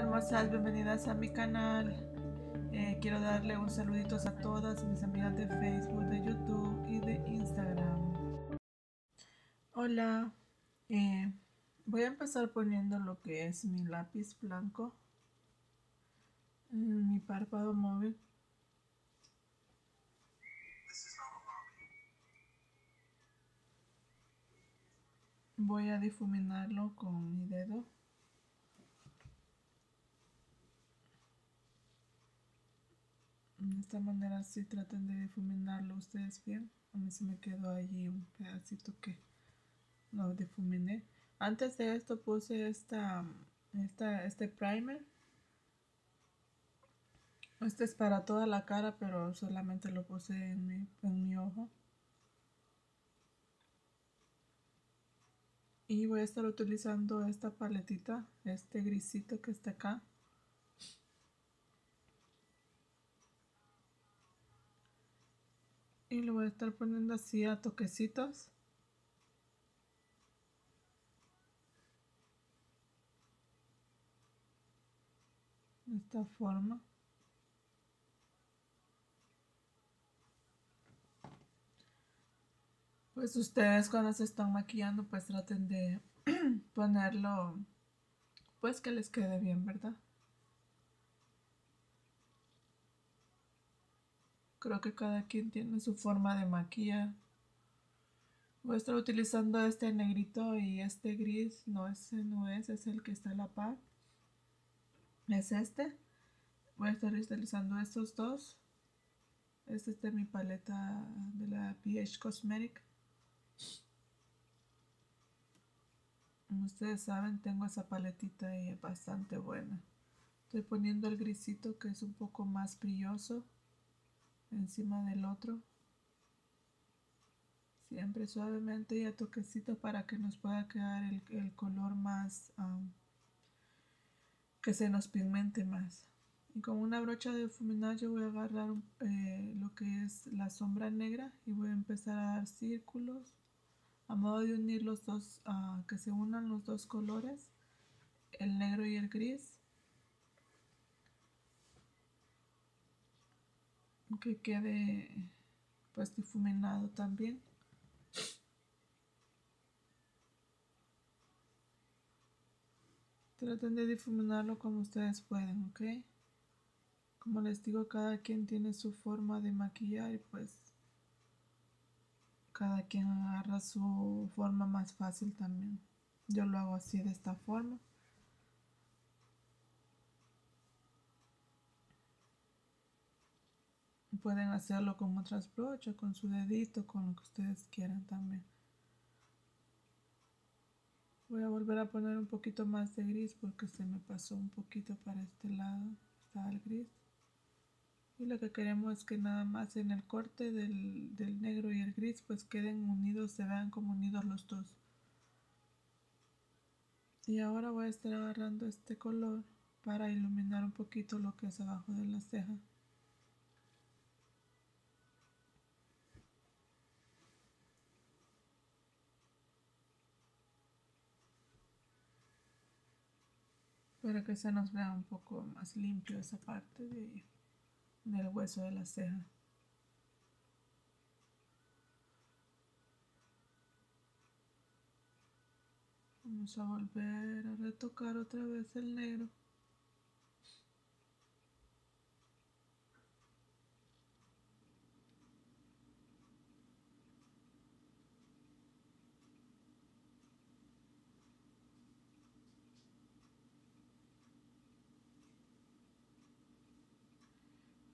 Hermosas, bienvenidas a mi canal. Eh, quiero darle un saludito a todas mis amigas de Facebook, de YouTube y de Instagram. Hola, eh, voy a empezar poniendo lo que es mi lápiz blanco en mi párpado móvil. Voy a difuminarlo con mi dedo. De esta manera si traten de difuminarlo ustedes bien. A mí se me quedó allí un pedacito que lo difuminé. Antes de esto puse esta, esta, este primer. Este es para toda la cara, pero solamente lo puse en mi, en mi ojo. Y voy a estar utilizando esta paletita, este grisito que está acá. Y lo voy a estar poniendo así a toquecitos. De esta forma. Pues ustedes cuando se están maquillando pues traten de ponerlo pues que les quede bien verdad Creo que cada quien tiene su forma de maquillar. Voy a estar utilizando este negrito y este gris. No, ese no es, es el que está a la par. Es este. Voy a estar utilizando estos dos. Este es de mi paleta de la PH Cosmetic. Como ustedes saben, tengo esa paletita y es bastante buena. Estoy poniendo el grisito que es un poco más brilloso encima del otro. Siempre suavemente y a toquecito para que nos pueda quedar el, color más, que se nos pigmente más. Y con una brocha de difuminar yo voy a agarrar eh, lo que es la sombra negra y voy a empezar a dar círculos a modo de unir los dos, uh, que se unan los dos colores, el negro y el gris. Que quede pues difuminado también. Traten de difuminarlo como ustedes pueden ok como les digo cada quien tiene su forma de maquillar y pues cada quien agarra su forma más fácil también. Yo lo hago así de esta forma Pueden hacerlo con otras brochas, con su dedito, con lo que ustedes quieran también. Voy a volver a poner un poquito más de gris porque se me pasó un poquito para este lado. Está el gris. Y lo que queremos es que nada más en el corte del, del negro y el gris pues queden unidos, se vean como unidos los dos. Y ahora voy a estar agarrando este color para iluminar un poquito lo que es abajo de la ceja. Para que se nos vea un poco más limpio esa parte de, del hueso de la ceja. Vamos a volver a retocar otra vez el negro.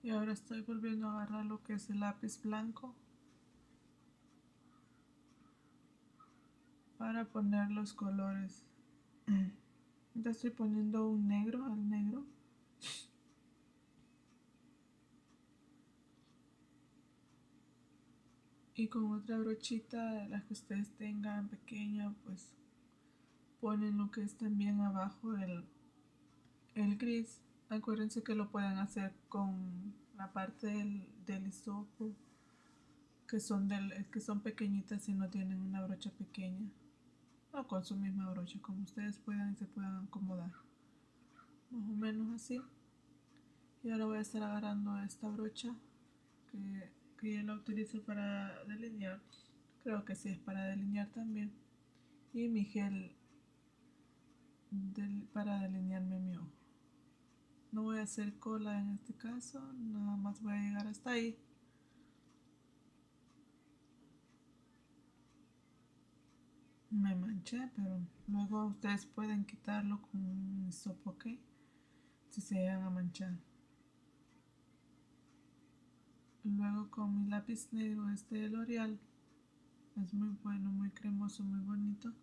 Y ahora estoy volviendo a agarrar lo que es el lápiz blanco para poner los colores. Ya estoy poniendo un negro al negro. Y con otra brochita de las que ustedes tengan pequeña pues ponen lo que es también abajo el, el gris Acuérdense que lo pueden hacer con la parte del, del hisopo, que son, del, que son pequeñitas y no tienen una brocha pequeña. O con su misma brocha, como ustedes puedan y se puedan acomodar. Más o así y ahora voy a estar agarrando esta brocha que, que yo la utilizo para delinear creo que sí es para delinear también y mi gel para delinearme mi ojo no voy a hacer cola en este caso nada más voy a llegar hasta ahí. Me manché pero luego ustedes pueden quitarlo con un sopo ok si se llegan a manchar. Luego con mi lápiz negro este de L'Oreal es muy bueno muy cremoso muy bonito.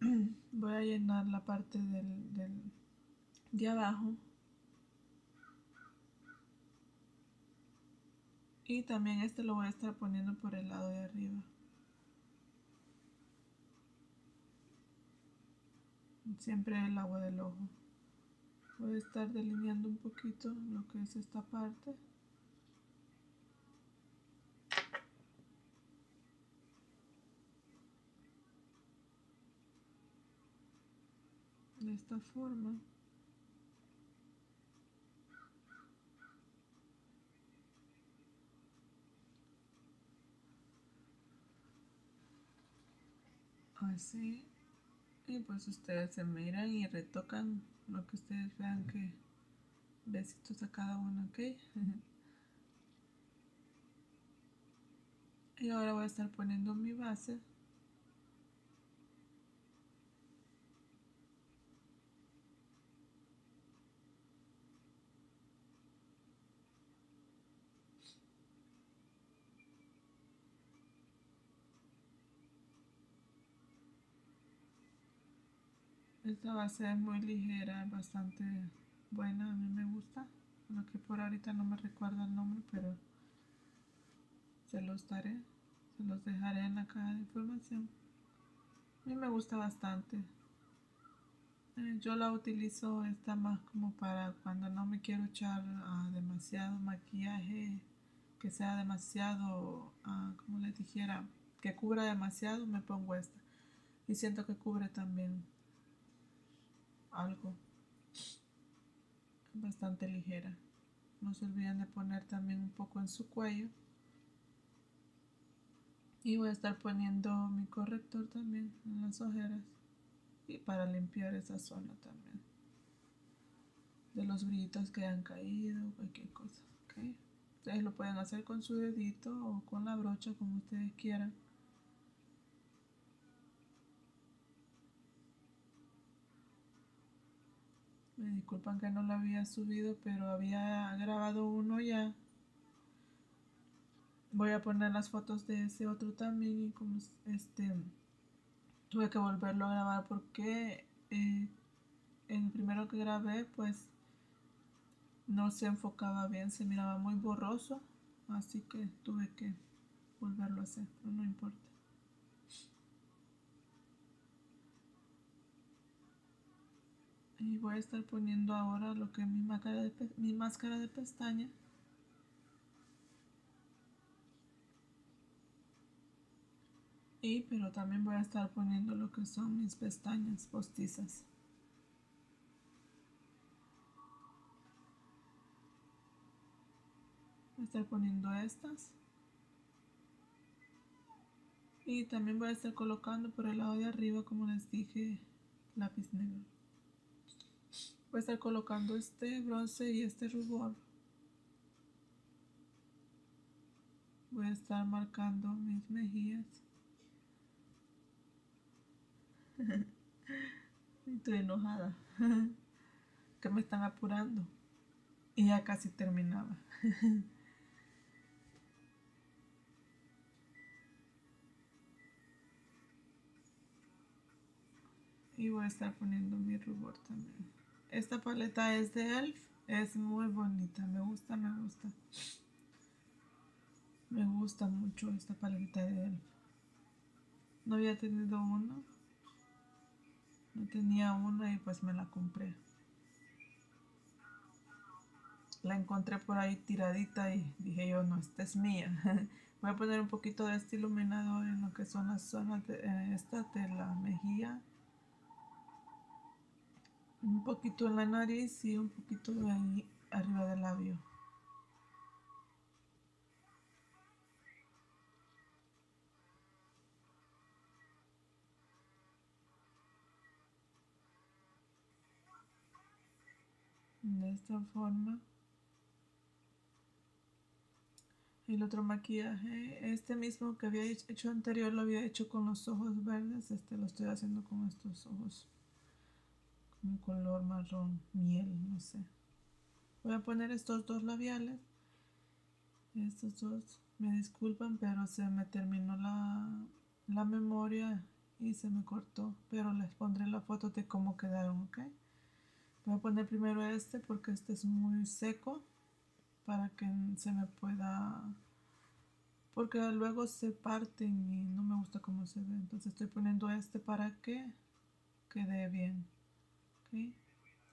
Voy a llenar la parte del, del de abajo. Y también este lo voy a estar poniendo por el lado de arriba. Siempre el agua del ojo. Voy a estar delineando un poquito lo que es esta parte. De esta forma así y pues ustedes se miran y retocan lo que ustedes vean que besitos a cada uno ok y ahora voy a estar poniendo mi base Esta base es muy ligera, bastante buena, a mí me gusta. Lo por ahorita no me recuerdo el nombre, pero se los daré, se los dejaré en la caja de información. A mí me gusta bastante. Eh, yo la utilizo esta más como para cuando no me quiero echar ah, demasiado maquillaje, que sea demasiado, uh, como les dijera, que cubra demasiado, me pongo esta. Y siento que cubre también algo bastante ligera. No se olviden de poner también un poco en su cuello. Y voy a estar poniendo mi corrector también en las ojeras. Y para limpiar esa zona también. De los brillitos que han caído, cualquier cosa. Ustedes lo pueden hacer con su dedito o con la brocha como ustedes quieran. Me disculpan que no lo había subido, pero había grabado uno ya. Voy a poner las fotos de ese otro también y como este tuve que volverlo a grabar porque eh, el primero que grabé pues no se enfocaba bien, se miraba muy borroso, así que tuve que volverlo a hacer, pero no importa. Y voy a estar poniendo ahora lo que es mi máscara de, mi máscara de pestaña. Y pero también voy a estar poniendo lo que son mis pestañas postizas. Voy a estar poniendo estas. Y también voy a estar colocando por el lado de arriba como les dije lápiz negro voy a estar colocando este bronce y este rubor. Voy a estar marcando mis mejillas. Estoy enojada que me están apurando. Y ya casi terminaba. Y voy a estar poniendo mi rubor también esta paleta es de ELF. Es muy bonita. Me gusta, me gusta. Me gusta mucho esta paleta de ELF. No había tenido uno. No tenía una y pues me la compré. La encontré por ahí tiradita y dije yo, no, esta es mía. Voy a poner un poquito de este iluminador en lo que son las zonas de, eh, esta de la mejilla un poquito en la nariz y un poquito de ahí arriba del labio. De esta forma. El otro maquillaje, este mismo que había hecho anterior, lo había hecho con los ojos verdes. Este lo estoy haciendo con estos ojos. Un color marrón, miel, no sé. Voy a poner estos dos labiales. Estos dos, me disculpan, pero se me terminó la, la memoria y se me cortó. Pero les pondré la foto de cómo quedaron, ¿ok? Voy a poner primero este porque este es muy seco para que se me pueda porque luego se parten y no me gusta cómo se ve entonces estoy poniendo este para que quede bien y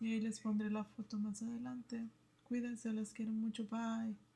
ahí les pondré la foto más adelante. Cuídense les quiero mucho bye